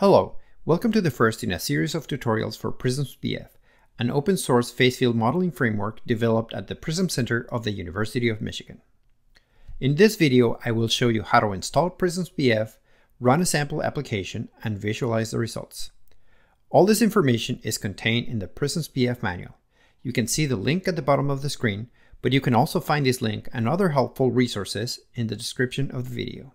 Hello, welcome to the first in a series of tutorials for Prisms an open source phase field modeling framework developed at the Prism Center of the University of Michigan. In this video, I will show you how to install Prisms run a sample application, and visualize the results. All this information is contained in the Prisms manual. You can see the link at the bottom of the screen, but you can also find this link and other helpful resources in the description of the video.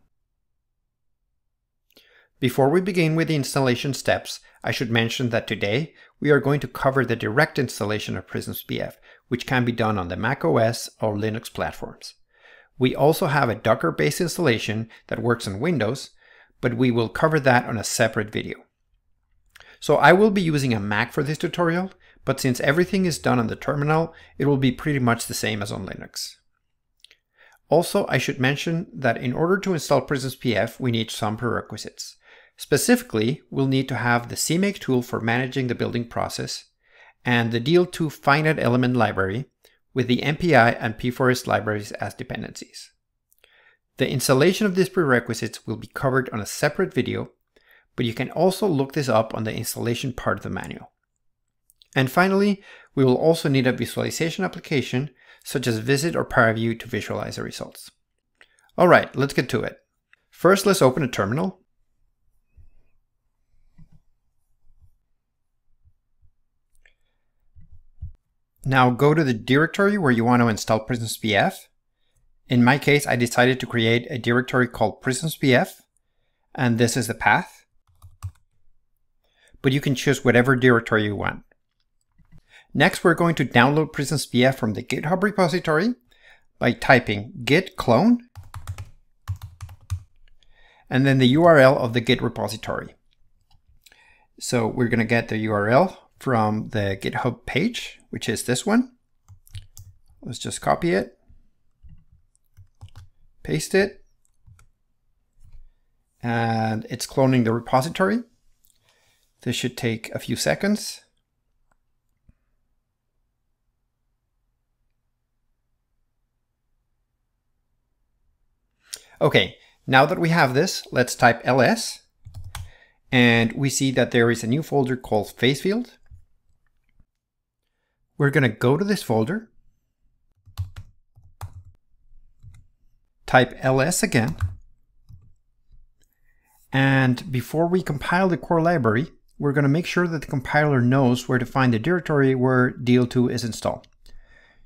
Before we begin with the installation steps, I should mention that today we are going to cover the direct installation of PRISMS-PF, which can be done on the Mac OS or Linux platforms. We also have a Docker-based installation that works on Windows, but we will cover that on a separate video. So I will be using a Mac for this tutorial, but since everything is done on the terminal, it will be pretty much the same as on Linux. Also, I should mention that in order to install PRISMS-PF, we need some prerequisites. Specifically, we'll need to have the CMake tool for managing the building process and the deal.II finite element library with the MPI and p4est libraries as dependencies. The installation of these prerequisites will be covered on a separate video, but you can also look this up on the installation part of the manual. And finally, we will also need a visualization application such as Visit or ParaView to visualize the results. Alright, let's get to it. First, let's open a terminal Now go to the directory where you want to install PRISMS-PF. In my case, I decided to create a directory called PRISMS-PF, and this is the path. But you can choose whatever directory you want. Next, we're going to download PRISMS-PF from the GitHub repository by typing git clone and then the URL of the Git repository. So we're going to get the URL from the GitHub page, which is this one. Let's just copy it, paste it, and it's cloning the repository. This should take a few seconds. Okay, now that we have this, let's type ls, and we see that there is a new folder called phaseField. field. We're going to go to this folder, type ls again, and before we compile the core library, we're going to make sure that the compiler knows where to find the directory where deal.II is installed.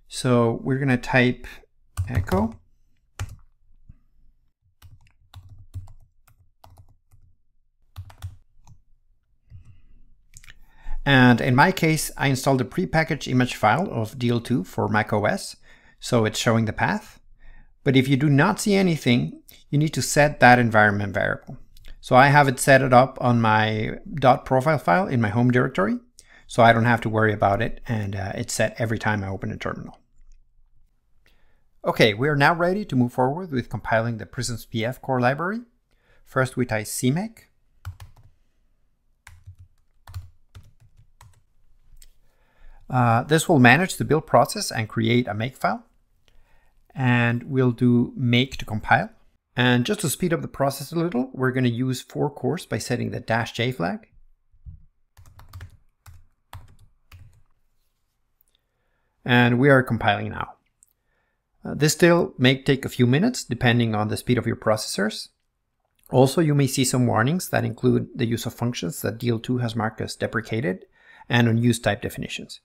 So we're going to type echo And in my case, I installed a prepackaged image file of deal.II for macOS, so it's showing the path. But if you do not see anything, you need to set that environment variable. So I have it set it up on my .profile file in my home directory, so I don't have to worry about it, and uh, it's set every time I open a terminal. Okay, we are now ready to move forward with compiling the PRISMS-PF core library. First we type CMake, Uh, this will manage the build process and create a makefile. And we'll do make to compile. And just to speed up the process a little, we're going to use for course by setting the dash J flag. And we are compiling now. Uh, this still may take a few minutes depending on the speed of your processors. Also, you may see some warnings that include the use of functions that deal.II has marked as deprecated and unused type definitions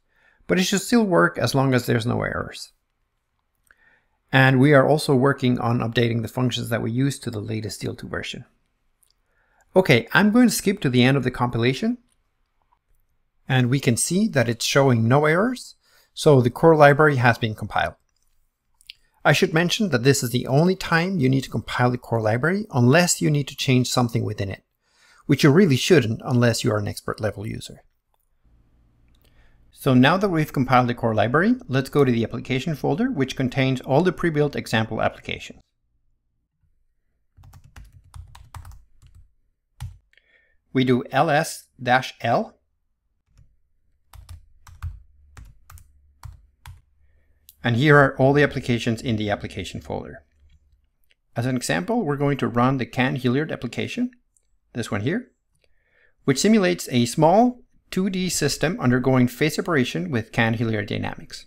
but it should still work as long as there's no errors. And we are also working on updating the functions that we use to the latest deal.II version. Okay, I'm going to skip to the end of the compilation. And we can see that it's showing no errors, so the core library has been compiled. I should mention that this is the only time you need to compile the core library unless you need to change something within it, which you really shouldn't unless you are an expert level user. So now that we've compiled the core library, let's go to the application folder, which contains all the pre-built example applications. We do ls-l And here are all the applications in the application folder. As an example, we're going to run the Cahn-Hilliard application, this one here. which simulates a small 2D system undergoing phase separation with Cahn-Hilliard dynamics.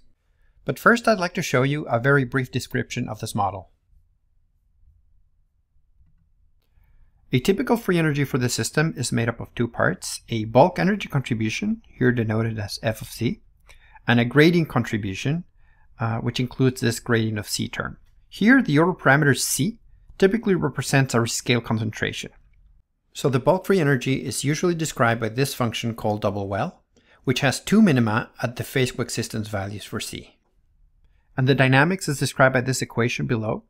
But first I'd like to show you a very brief description of this model. A typical free energy for the system is made up of two parts, a bulk energy contribution, here denoted as F of C, and a gradient contribution, uh, which includes this gradient of C term. Here, the order parameter C typically represents our scale concentration. So the bulk free energy is usually described by this function called double well, which has two minima at the phase coexistence values for C. And the dynamics is described by this equation below,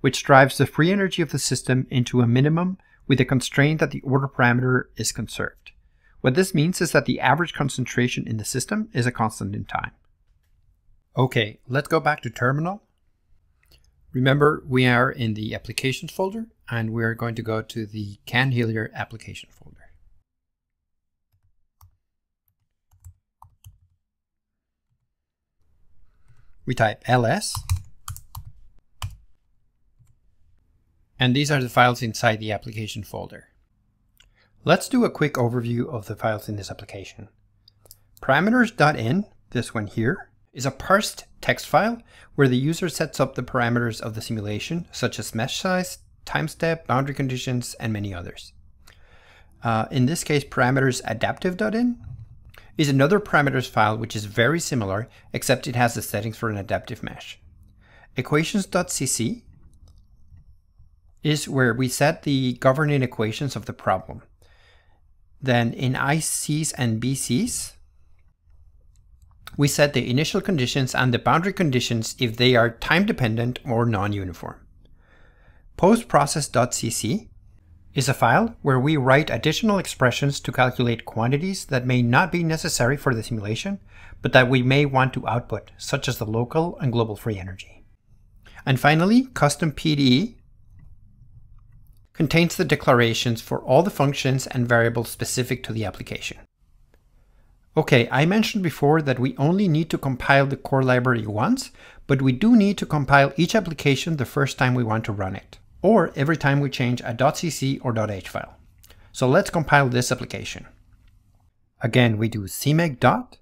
which drives the free energy of the system into a minimum with the constraint that the order parameter is conserved. What this means is that the average concentration in the system is a constant in time. Okay, let's go back to terminal Remember, we are in the applications folder and we're going to go to the cahnHilliard application folder. We type ls and these are the files inside the application folder. Let's do a quick overview of the files in this application. Parameters.in, this one here, is a parsed text file where the user sets up the parameters of the simulation, such as mesh size, time step, boundary conditions, and many others. Uh, in this case, parameters adaptive.in is another parameters file which is very similar, except it has the settings for an adaptive mesh. Equations.cc is where we set the governing equations of the problem. Then in ICs and BCs, we set the initial conditions and the boundary conditions if they are time dependent or non-uniform. Postprocess.cc is a file where we write additional expressions to calculate quantities that may not be necessary for the simulation, but that we may want to output, such as the local and global free energy. And finally, custom PDE contains the declarations for all the functions and variables specific to the application. Okay, I mentioned before that we only need to compile the core library once, but we do need to compile each application the first time we want to run it, or every time we change a .cc or .h file. So let's compile this application. Again, we do cmake dot.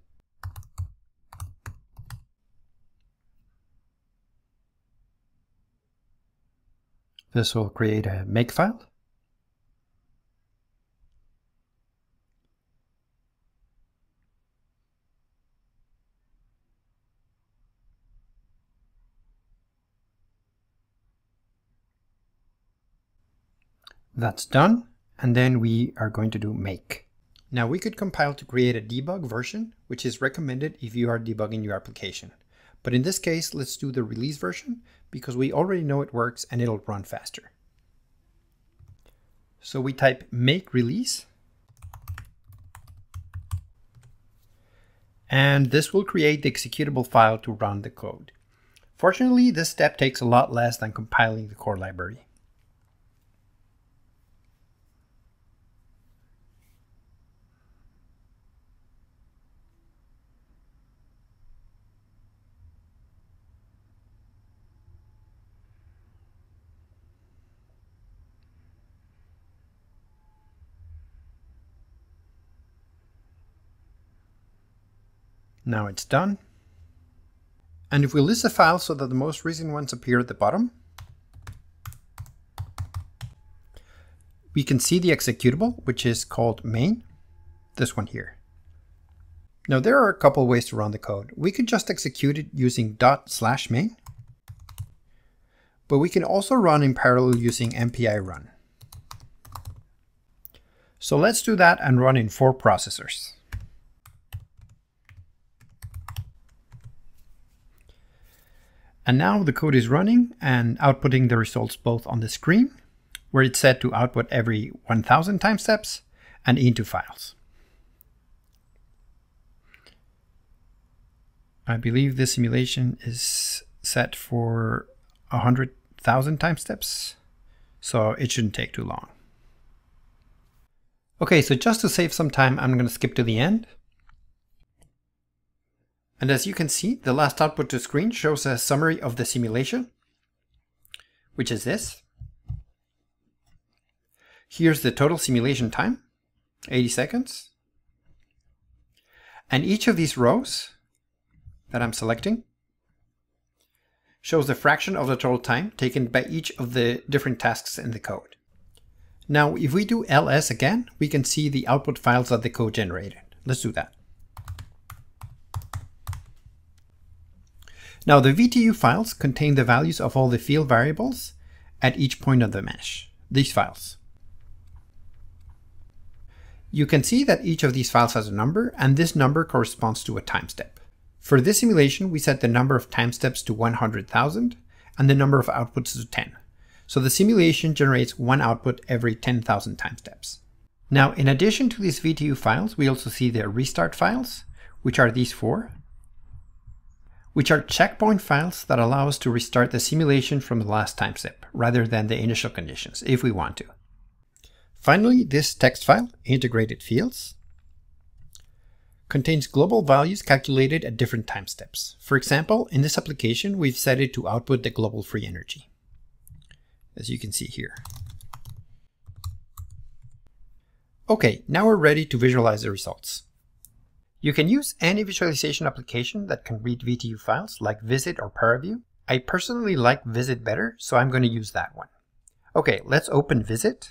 This will create a make That's done. And then we are going to do make. Now we could compile to create a debug version, which is recommended if you are debugging your application. But in this case, let's do the release version because we already know it works and it'll run faster. So we type make release. And this will create the executable file to run the code. Fortunately, this step takes a lot less than compiling the core library. Now it's done. And if we list the files so that the most recent ones appear at the bottom, we can see the executable, which is called main, this one here. Now there are a couple ways to run the code. We could just execute it using dot slash main, but we can also run in parallel using MPI run. So let's do that and run in four processors. And now the code is running and outputting the results both on the screen, where it's set to output every 1000 time steps, and into files. I believe this simulation is set for 100,000 time steps, so it shouldn't take too long. Okay, so just to save some time, I'm going to skip to the end and as you can see, the last output to screen shows a summary of the simulation, which is this. Here's the total simulation time. 80 seconds. And each of these rows that I'm selecting shows the fraction of the total time taken by each of the different tasks in the code. Now, if we do ls again, we can see the output files that the code generated. Let's do that. Now, the VTU files contain the values of all the field variables at each point of the mesh, these files. You can see that each of these files has a number, and this number corresponds to a time step. For this simulation, we set the number of time steps to 100,000 and the number of outputs to 10. So the simulation generates one output every 10,000 time steps. Now, in addition to these VTU files, we also see the restart files, which are these four, which are checkpoint files that allow us to restart the simulation from the last time step, rather than the initial conditions, if we want to. Finally, this text file, integrated fields, contains global values calculated at different time steps. For example, in this application, we've set it to output the global free energy, as you can see here. Okay, now we're ready to visualize the results. You can use any visualization application that can read VTU files like Visit or Paraview. I personally like Visit better, so I'm going to use that one. Okay, let's open Visit.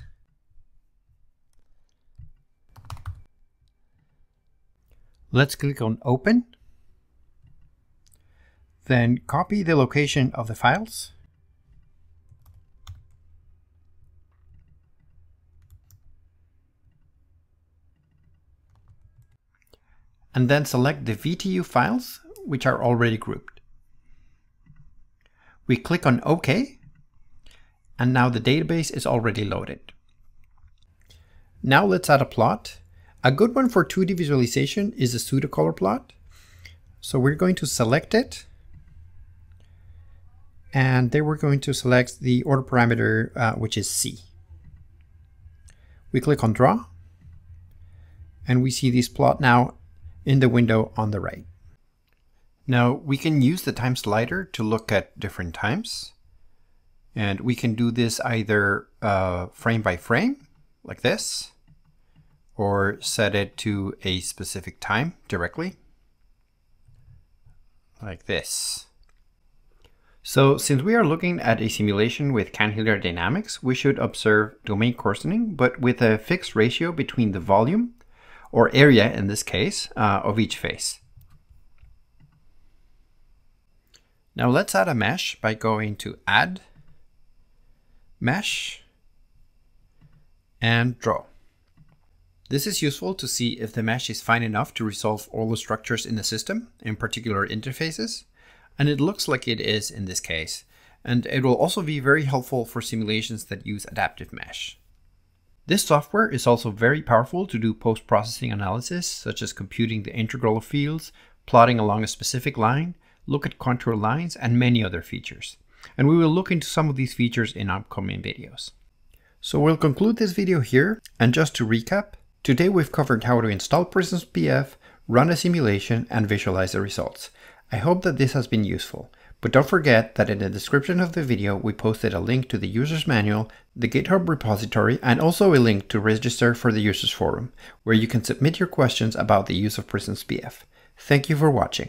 Let's click on Open. Then copy the location of the files. And then select the VTU files, which are already grouped. We click on OK, and now the database is already loaded. Now let's add a plot a good one for 2D visualization is a pseudocolor plot. So we're going to select it. And then we're going to select the order parameter, uh, which is C. We click on Draw. And we see this plot now in the window on the right. Now we can use the time slider to look at different times. And we can do this either uh, frame by frame, like this, or set it to a specific time directly, like this. So since we are looking at a simulation with Cahn-Hilliard dynamics, we should observe domain coarsening, but with a fixed ratio between the volume, or area in this case, uh, of each face. Now let's add a mesh by going to Add, Mesh, and Draw. This is useful to see if the mesh is fine enough to resolve all the structures in the system, in particular interfaces, and it looks like it is in this case, and it will also be very helpful for simulations that use adaptive mesh. This software is also very powerful to do post-processing analysis, such as computing the integral of fields, plotting along a specific line, look at contour lines, and many other features. And we will look into some of these features in upcoming videos. So we'll conclude this video here, and just to recap, Today we've covered how to install PRISMS-PF, run a simulation, and visualize the results. I hope that this has been useful, but don't forget that in the description of the video we posted a link to the user's manual, the GitHub repository, and also a link to register for the users forum, where you can submit your questions about the use of PRISMS-PF. Thank you for watching.